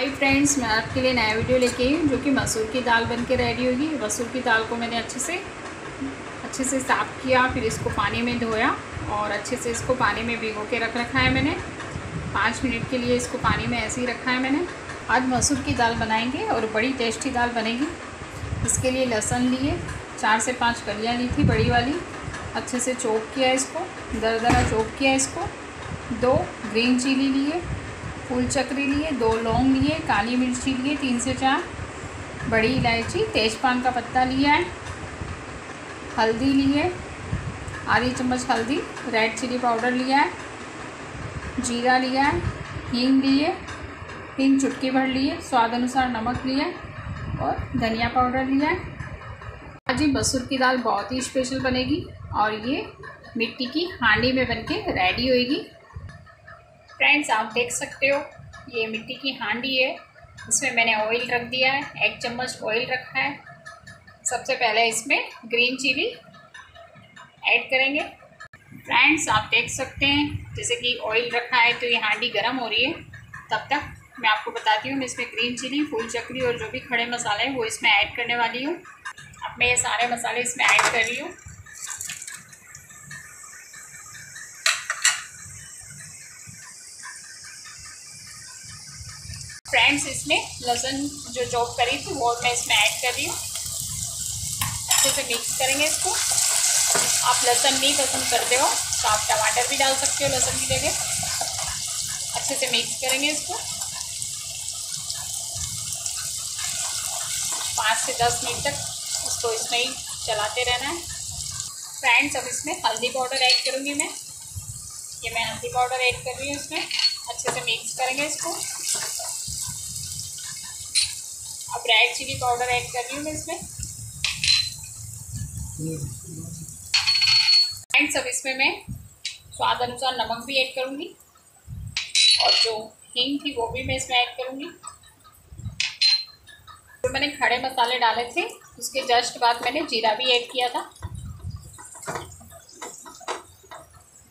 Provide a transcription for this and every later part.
Hi friends मैं आपके लिए नया वीडियो लेके आई हूँ, जो कि मसूर की दाल बन के रेडी होगी। मसूर की दाल को मैंने अच्छे से अच्छे से साफ़ किया, फिर इसको पानी में धोया और अच्छे से इसको पानी में भिगो के रख रखा है मैंने। पाँच मिनट के लिए इसको पानी में ऐसे ही रखा है मैंने। आज मसूर की दाल बनाएँगे और बड़ी टेस्टी दाल बनेगी। इसके लिए लहसुन लिए, चार से पाँच कलियाँ ली थी बड़ी वाली। अच्छे से चोप किया इसको, दर दरा चोप किया इसको। दो ग्रीन चिली लिए फूल चक्री लिए, दो लौंग लिए, काली मिर्ची लिए, तीन से चार। बड़ी इलायची, तेजपान का पत्ता लिया है। हल्दी लिए, आधी चम्मच हल्दी, रेड चिली पाउडर लिया है। जीरा लिया है, हींग लिए, हींग चुटकी भर लिए, स्वाद अनुसार नमक लिया और धनिया पाउडर लिया है। आज ही मसूर की दाल बहुत ही स्पेशल बनेगी और ये मिट्टी की हांडी में बनके रेडी होएगी। फ्रेंड्स, आप देख सकते हो, ये मिट्टी की हांडी है। इसमें मैंने ऑयल रख दिया है, एक चम्मच ऑयल रखा है। सबसे पहले इसमें ग्रीन चिली ऐड करेंगे। फ्रेंड्स, आप देख सकते हैं, जैसे कि ऑयल रखा है तो ये हांडी गर्म हो रही है। तब तक मैं आपको बताती हूँ, मैं इसमें ग्रीन चिली फूल चक्री और जो भी खड़े मसाले हैं, वो इसमें ऐड करने वाली हूँ। अब मैं ये सारे मसाले इसमें ऐड कर रही हूँ। फ्रेंड्स इसमें लहसुन जो चॉप करी थी, वो मैं इसमें ऐड कर रही हूँ। अच्छे से मिक्स करेंगे इसको। आप लहसुन नहीं पसंद करते हो तो आप टमाटर भी डाल सकते हो लहसुन की जगह। अच्छे से मिक्स करेंगे इसको। पाँच से दस मिनट तक उसको इसमें ही चलाते रहना है। फ्रेंड्स अब इसमें हल्दी पाउडर ऐड करूँगी मैं। ये मैं हल्दी पाउडर ऐड कर रही हूँ इसमें। अच्छे से मिक्स करेंगे इसको। अब रेड चिली पाउडर ऐड कर रही हूँ मैं इसमें। फ्रेंड्स अब इसमें मैं स्वाद अनुसार नमक भी ऐड करूँगी। और जो हींग थी वो भी मैं इसमें ऐड करूँगी। जो मैंने खड़े मसाले डाले थे, उसके जस्ट बाद मैंने जीरा भी ऐड किया था।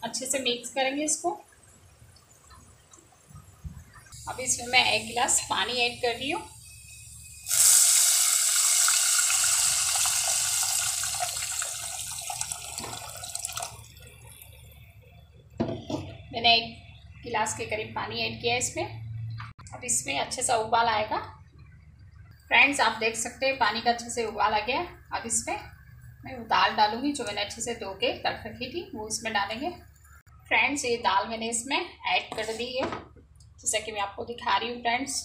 अच्छे से मिक्स करेंगे इसको। अब इसमें मैं एक गिलास पानी ऐड कर रही हूँ। मैंने एक गिलास के करीब पानी ऐड किया है इसमें। अब इसमें अच्छे सा उबाल आएगा। फ्रेंड्स, आप देख सकते हैं पानी का अच्छे से उबाल आ गया। अब इसमें मैं दाल डालूँगी जो मैंने अच्छे से धो के तक रखी थी, वो इसमें डालेंगे। फ्रेंड्स, ये दाल मैंने इसमें ऐड कर दी है। जैसा कि मैं आपको दिखा रही हूँ, फ्रेंड्स।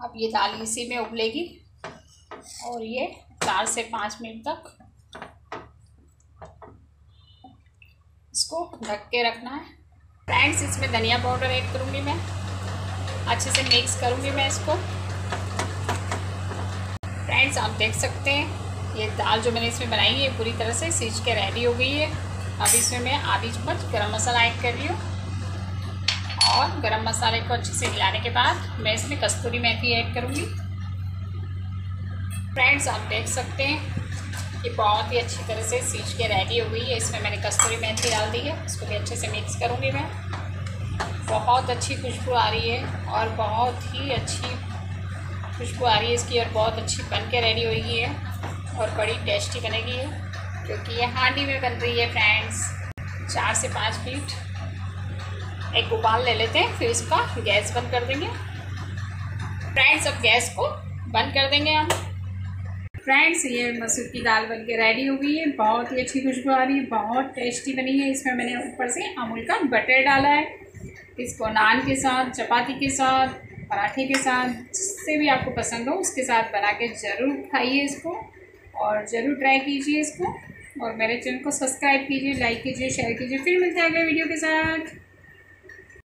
अब ये दाल इसी में उबलेगी। और ये चार से पाँच मिनट तक इसको ढक के रखना है। फ्रेंड्स इसमें धनिया पाउडर ऐड करूँगी मैं। अच्छे से मिक्स करूँगी मैं इसको। फ्रेंड्स आप देख सकते हैं, ये दाल जो मैंने इसमें बनाई है, ये पूरी तरह से सींच के रेडी हो गई है। अब इसमें मैं आधी चम्मच गरम मसाला ऐड कर रही हूँ। और गरम मसाले को अच्छे से हिलाने के बाद मैं इसमें कस्तूरी मेथी ऐड करूँगी। फ्रेंड्स आप देख सकते हैं ये बहुत ही अच्छी तरह से सींच के रेडी हो गई है। इसमें मैंने कस्तूरी मेथी डाल दी है। इसको भी अच्छे से मिक्स करूँगी मैं। बहुत अच्छी खुशबू आ रही है और बहुत ही अच्छी खुशबू आ रही है इसकी और बहुत अच्छी बन के रेडी हुई है और बड़ी टेस्टी बनेगी है क्योंकि ये हांडी में बन रही है फ्रेंड्स। चार से पाँच मिनट। एक उबाल ले लेते हैं, फिर इसका गैस बंद कर देंगे। फ्रेंड्स, अब गैस को बंद कर देंगे हम। फ्रेंड्स ये मसूर की दाल बन के रेडी हो गई है। बहुत ही अच्छी खुशबू आ रही है। बहुत टेस्टी बनी है। इसमें मैंने ऊपर से अमूल का बटर डाला है। इसको नान के साथ, चपाती के साथ, पराठे के साथ, जिससे भी आपको पसंद हो, उसके साथ बना के ज़रूर खाइए इसको और ज़रूर ट्राई कीजिए इसको। और मेरे चैनल को सब्सक्राइब कीजिए लाइक कीजिए शेयर कीजिए। फिर मिलते हैं अगले वीडियो के साथ।